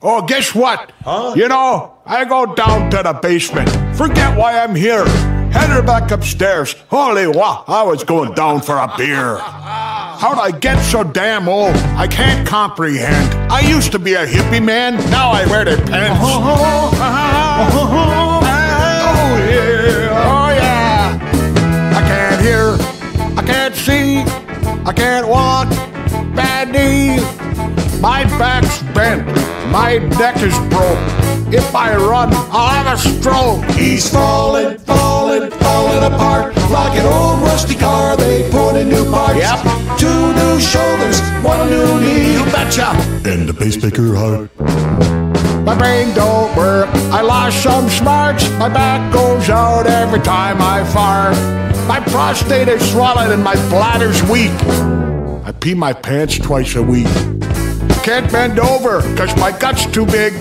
Oh, guess what? Huh? You know, I go down to the basement. Forget why I'm here. Headed back upstairs. Holy wow, I was going down for a beer. How'd I get so damn old? I can't comprehend. I used to be a hippie man, now I wear Depends. Uh-huh. Uh-huh. Oh, yeah, oh yeah. I can't hear, I can't see, I can't walk, bad knee. My back's bent, my neck is broke. If I run, I'll have a stroke. He's falling, falling, falling apart like an old rusty car. They put in new parts. Yep. Two new shoulders, one new knee. You betcha. And a pacemaker heart. My brain don't work. I lost some smarts. My back goes out every time I fart. My prostate is swollen and my bladder's weak. I pee my pants twice a week. Can't bend over, cause my gut's too big.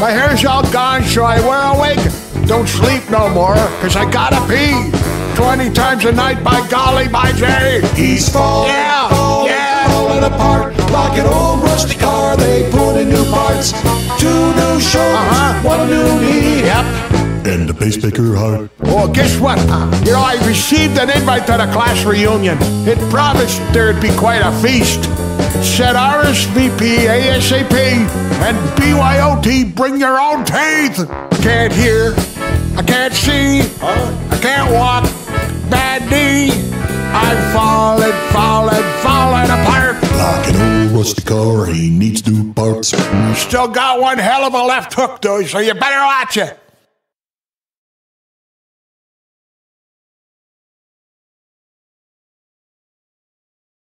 My hair's all gone, so I wear a wig. Don't sleep no more, cause I gotta pee. 20 times a night, by golly, by Jay. He's falling, Yeah, falling, yeah. falling apart like an old rusty car. They put in new parts. Two new shoulders, Uh-huh. one new knee. Yep. And a pacemaker heart. Well, guess what? You know, I received an invite to the class reunion. It promised there'd be quite a feast. Said RSVP, ASAP, and BYOT, bring your own teeth. Can't hear, I can't see, I can't walk, bad knee. I'm falling, falling, falling apart. Like an old rusty car, he needs new parts. Still got one hell of a left hook, though, so you better watch it.